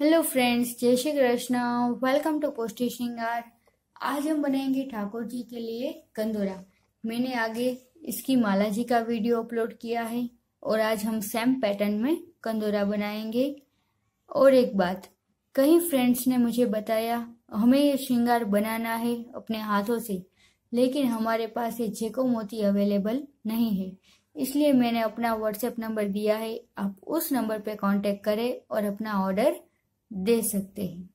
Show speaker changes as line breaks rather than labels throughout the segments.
Hello friends जय Shri Krishna. Welcome to पोस्टी श्रृंगार आज हम बनाएँगे ठाकुर जी के लिए कंदोरा मैंने आगे इसकी माला जी का वीडियो अपलोड किया है और आज हम सेम पैटर्न में कंदोरा बनाएँगे। और एक बात कई फ्रेंड्स ने मुझे बताया, हमें ये श्रृंगार बनाना है अपने हाथों से, लेकिन हमारे पास ये जेको मोती अवेलेबल नहीं है। इसलिए मैंने अपना व्हाट्सएप नंबर दिया है। आप उस नंबर पे कांटेक्ट करें और अपना ऑर्डर दे सकते हैं।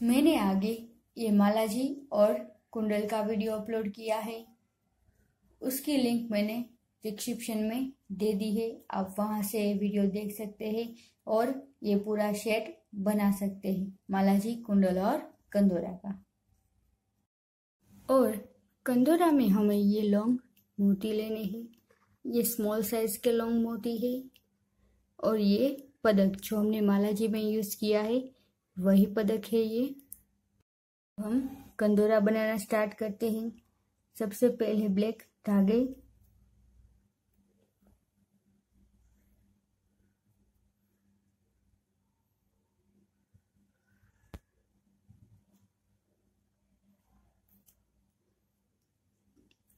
मैंने आगे ये माला जी और कुंडल का वीडियो अपलोड किया है। उसकी लिंक मैंने डिस्क्रिप्शन में दे दी है। आप वहाँ से वीडियो देख सकते हैं और ये पूरा सेट बना सकते हैं माला जी कुंडल और कंदोरा का। और कंदोरा में हमें ये लॉन्ग मोती लेने हैं। ये स्मॉल साइज़ के लॉन्ग मोती है और ये पदक जो हमने माला जी में यूज़ किया है, वही पदक है ये। हम कंदोरा बनाना स्टार्ट करते हैं। सबसे पहले ब्लैक धागे।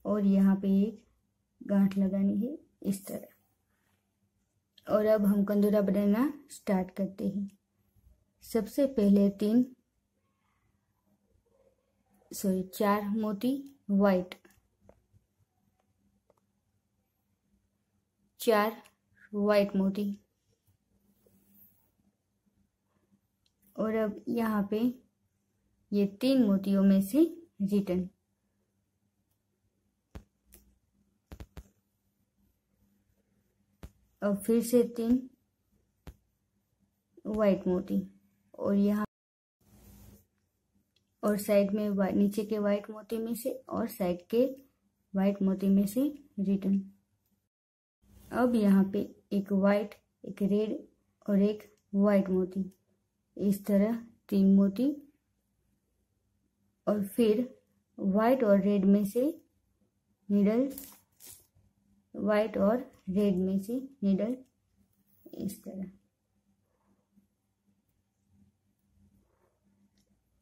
और यहाँ पे एक गांठ लगानी है, इस तरह। और अब हम कंदूरा बनाना स्टार्ट करते हैं। सबसे पहले तीन सॉरी चार मोती वाइट चार वाइट मोती। और अब यहाँ पे ये तीन मोतियों में से रिटर्न अब फिर से तीन वाइट मोती। और यहाँ और साइड में नीचे के वाइट मोती में से और साइड के वाइट मोती में से रिटर्न अब यहाँ पे एक वाइट एक रेड और एक वाइट मोती। इस तरह तीन मोती। और फिर वाइट और रेड में से निडल वाइट और रेड में से निडल इस तरह।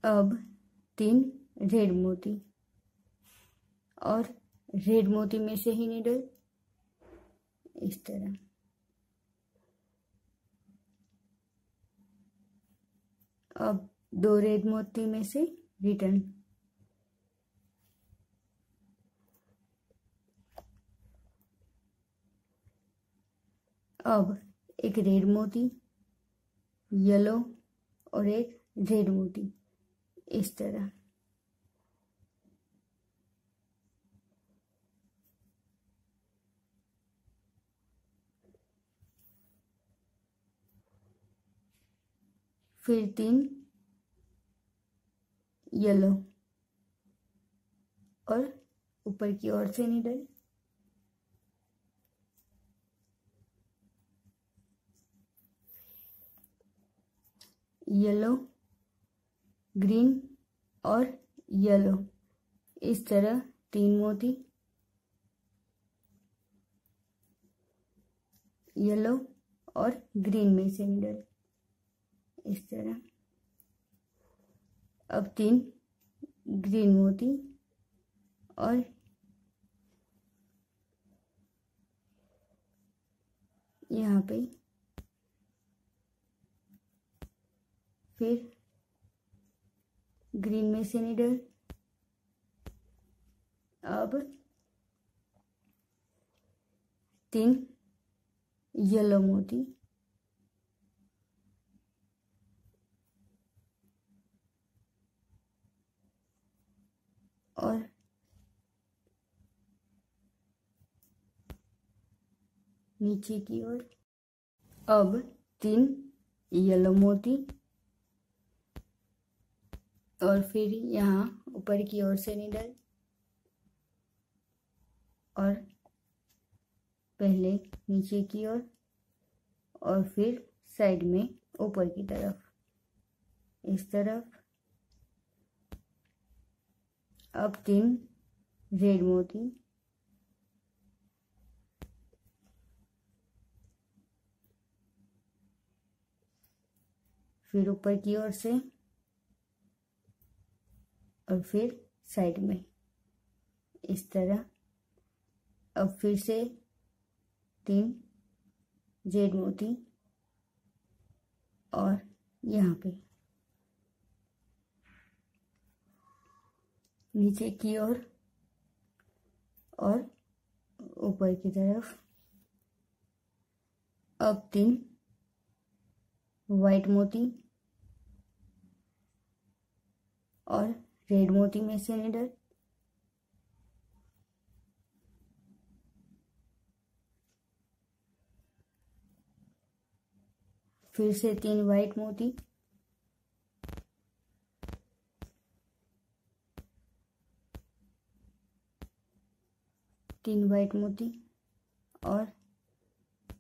अब तीन रेड मोती। और रेड मोती में से ही निडल इस तरह। अब दो रेड मोती में से रिटर्न अब एक रेड मोती येलो और एक रेड मोती, इस तरह। फिर तीन येलो और ऊपर की ओर से निडल। येलो, ग्रीन और येलो। इस तरह तीन मोती। येलो और ग्रीन में से निडल इस तरह। अब तीन ग्रीन मोती और यहाँ पे फिर ग्रीन में से निडल अब तीन येलो मोती। और नीचे की ओर। अब तीन येलो मोती। और फिर यहाँ ऊपर की ओर से निडल और पहले नीचे की ओर और, फिर साइड में ऊपर की तरफ़। इस तरफ़। अब तीन रेड मोती फिर ऊपर की ओर से और फिर साइड में इस तरह। अब फिर से तीन जेड मोती और यहाँ पे। नीचे की ओर और, और ऊपर की तरफ़। अब तीन वाइट मोती और रेड मोती में से निडल फिर से तीन व्हाइट मोती। तीन व्हाइट मोती और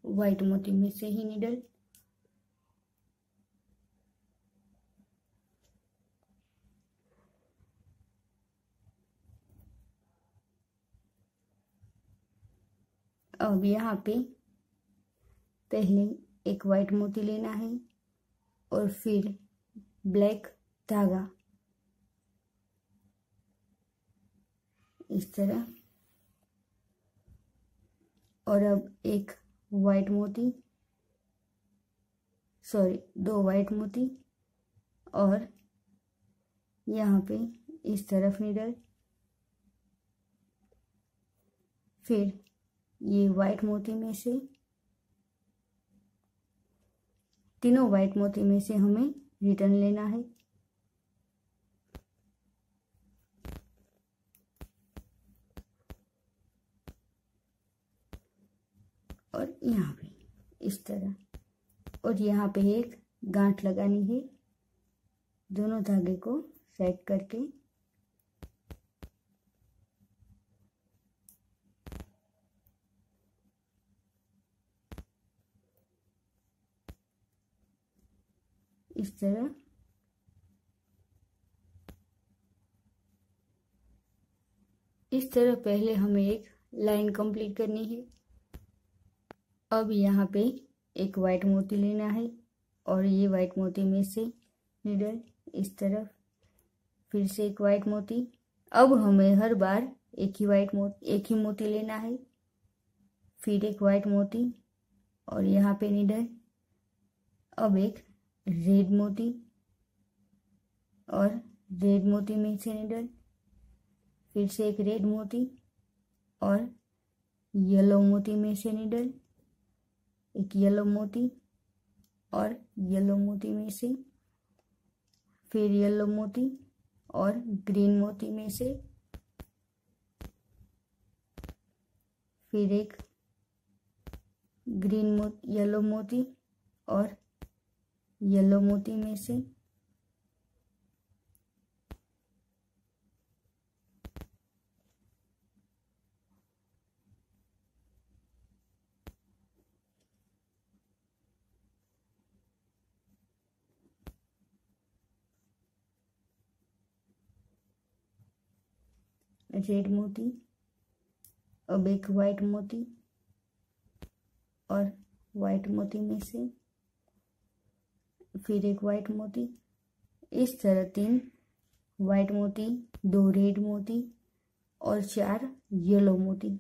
व्हाइट मोती में से ही निडल। अब यहाँ पे पहले एक वाइट मोती लेना है और फिर ब्लैक धागा। इस तरह। और अब एक वाइट मोती। सॉरी दो वाइट मोती और यहाँ पे इस तरफ़ निडल फिर ये वाइट मोती में से, तीनों वाइट मोती में से हमें रिटर्न लेना है। और यहाँ पे इस तरह, और यहाँ पे एक गांठ लगानी है, दोनों धागे को सेट करके। इस तरह इस तरह पहले हमें एक लाइन कंप्लीट करनी है। अब यहाँ पे एक वाइट मोती लेना है और ये वाइट मोती में से निडल इस तरफ़, फिर से एक वाइट मोती। अब हमें हर बार एक ही वाइट मोती, एक ही मोती लेना है, फिर एक वाइट मोती और यहाँ पे निडल। अब एक रेड मोती और रेड मोती में से निडल फिर से एक रेड मोती और येलो मोती में से निडल एक येलो मोती और येलो मोती में से, फिर येलो मोती और ग्रीन मोती में से, फिर एक ग्रीन मो येलो मोती और येलो मोती में से। रेड मोती, अब एक वाइट मोती और वाइट मोती में से। फिर एक वाइट मोती, इस तरह तीन वाइट मोती, दो रेड मोती और चार येलो मोती।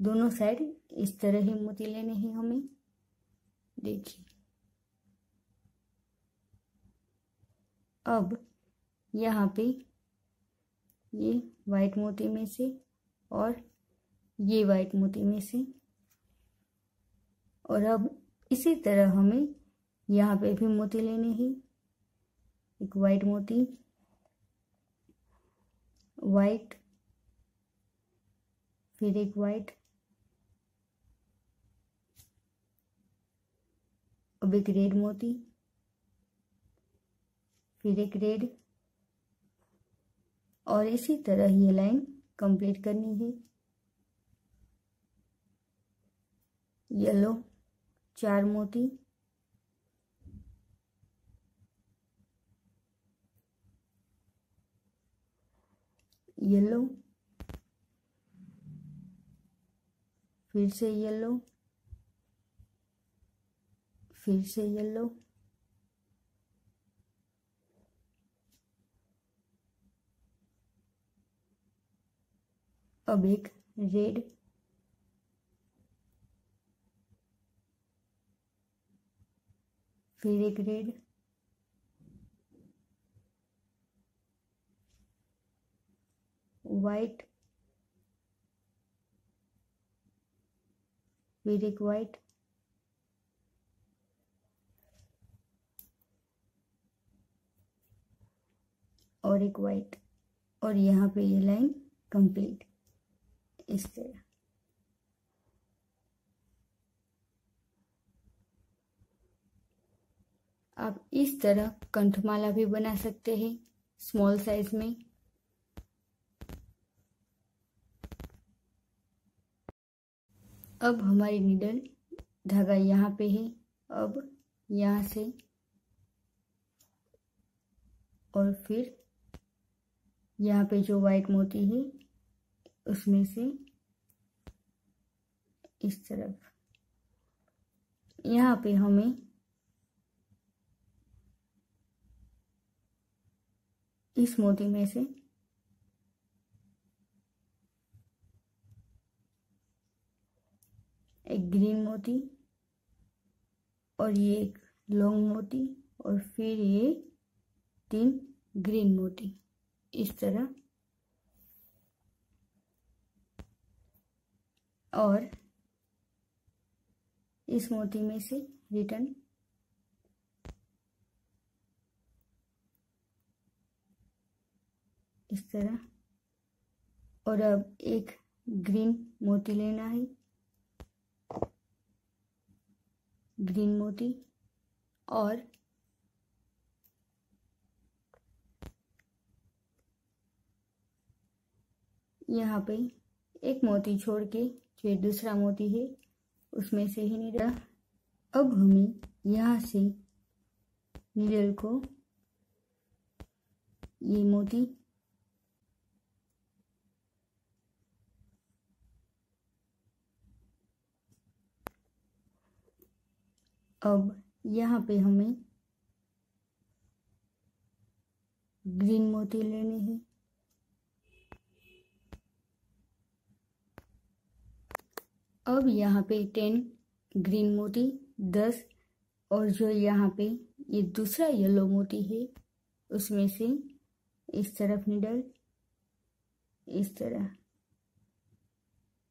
दोनों साइड इस तरह ही मोती लेने हैं हमें। देखिए। अब यहाँ पे ये वाइट मोती में से और ये वाइट मोती में से और अब इसी तरह हमें यहाँ पे भी मोती लेने ही। एक वाइट मोती वाइट फिर एक वाइट अब एक रेड मोती, फिर एक रेड और इसी तरह ये लाइन कंप्लीट करनी है। येलो चार मोती येलो फिर से येलो फिर से येलो अब एक रेड। फिर एक रेड। फिर एक वाइट और एक वाइट और यहाँ पे ये लाइन कंप्लीट इस तरह। आप इस तरह कंठमाला भी बना सकते हैं स्मॉल साइज़ में। अब हमारी निडल धागा यहाँ पे है, अब यहाँ से और फिर यहाँ पे जो वाइट मोती है, उसमें से इस तरफ़। यहाँ पे हमें इस मोती में से एक ग्रीन मोती और ये एक लॉन्ग मोती और फिर ये तीन ग्रीन मोती। इस तरह। और इस मोती में से रिटर्न। इस तरह। और अब एक ग्रीन मोती लेना है। ग्रीन मोती और यहाँ पे एक मोती छोड़ के जो दूसरा मोती है, उसमें से ही निडल अब हमें यहाँ से निडल को ये मोती अब यहाँ पे हमें ग्रीन मोती लेने हैं। अब यहाँ पे टेन ग्रीन मोती, दस, और जो यहाँ पे ये दूसरा येलो मोती है, उसमें से इस तरफ़ निडल इस तरह।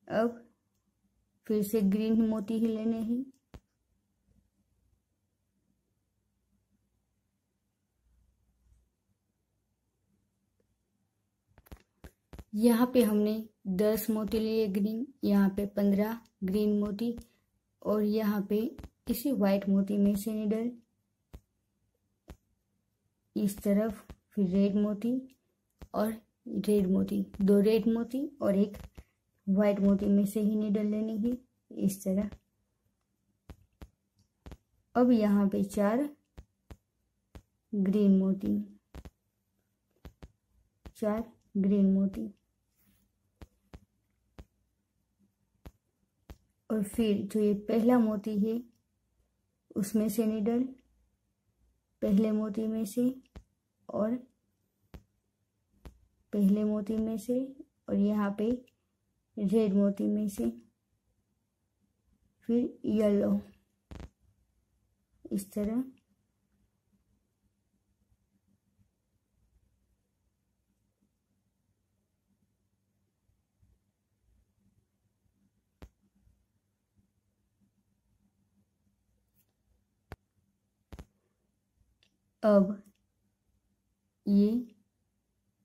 अब फिर से ग्रीन मोती ही लेने हैं। यहाँ पे हमने दस मोती लिए ग्रीन यहाँ पे पंद्रह ग्रीन मोती और यहाँ पे इसी वाइट मोती में से निडल इस तरफ़ फिर रेड मोती और रेड मोती, दो रेड मोती और एक वाइट मोती में से ही निडल लेनी है, इस तरह। अब यहाँ पे चार ग्रीन मोती, चार ग्रीन मोती। और फिर जो ये पहला मोती है, उसमें से निडल, पहले मोती में से और पहले मोती में से और यहाँ पे रेड मोती में से, फिर येलो। इस तरह अब ये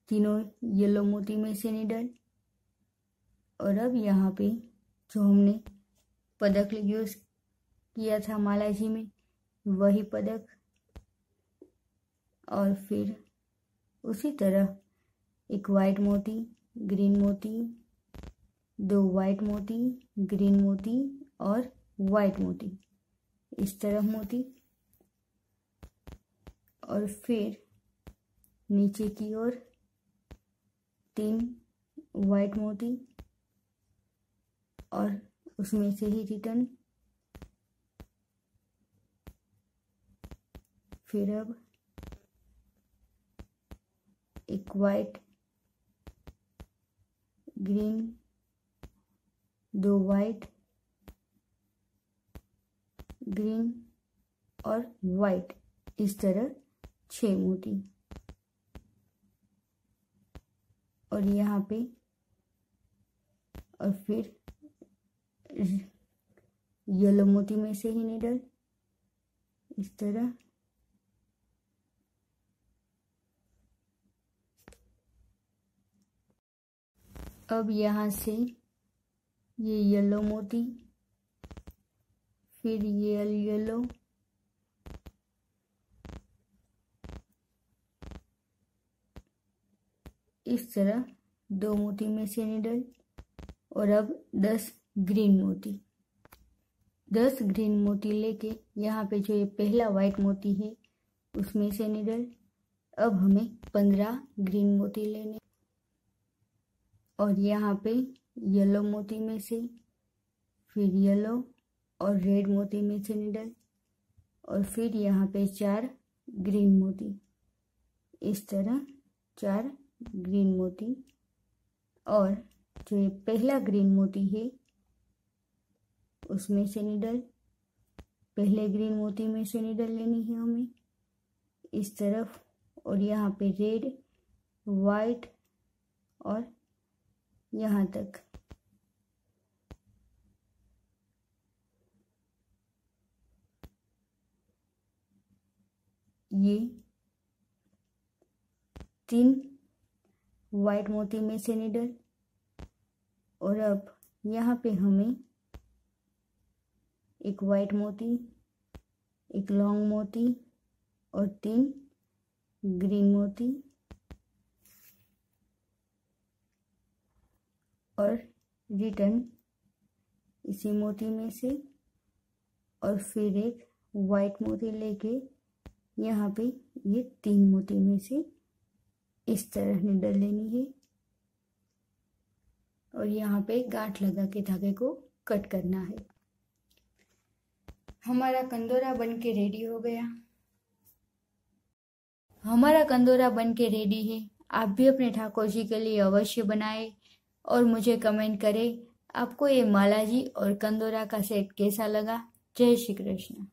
तीनों येलो मोती में से निडल। और अब यहाँ पे जो हमने पदक यूज़ किया था माला जी में, वही पदक। और फिर उसी तरह एक वाइट मोती ग्रीन मोती, दो वाइट मोती ग्रीन मोती और वाइट मोती। इस तरह मोती। और फिर नीचे की ओर तीन वाइट मोती और उसमें से ही रिटर्न फिर अब एक वाइट ग्रीन दो वाइट ग्रीन और वाइट इस तरह छह मोती। और यहाँ पे, और फिर येलो मोती में से ही निडल, इस तरह। अब यहाँ से ये येलो मोती, फिर ये येलो इस तरह दो मोती में से निडल और अब दस ग्रीन मोती। दस ग्रीन मोती लेके यहाँ पे जो ये पहला वाइट मोती है, उसमें से निडल अब हमें पंद्रह ग्रीन मोती लेने। और यहाँ पे येलो मोती में से, फिर येलो और रेड मोती में से निडल और फिर यहाँ पे चार ग्रीन मोती। इस तरह चार ग्रीन मोती और जो ये पहला ग्रीन मोती है, उसमें से निडल। पहले ग्रीन मोती में से निडल लेनी है हमें। इस तरफ़ और यहाँ पे रेड वाइट और यहाँ तक। ये तीन वाइट मोती में से निडल। और अब यहाँ पे हमें एक वाइट मोती, एक लॉन्ग मोती और तीन ग्रीन मोती और रिटर्न इसी मोती में से और फिर एक वाइट मोती लेके यहाँ पे ये तीन मोती में से इस तरह निडल लेनी है। और यहाँ पे गांठ लगा के धागे को कट करना है। हमारा कंदोरा बन के रेडी हो गया। हमारा कंदोरा बन के रेडी है। आप भी अपने ठाकुर जी के लिए अवश्य बनाए और मुझे कमेंट करें, आपको ये मालाजी और कंदोरा का सेट कैसा लगा। जय श्री कृष्ण।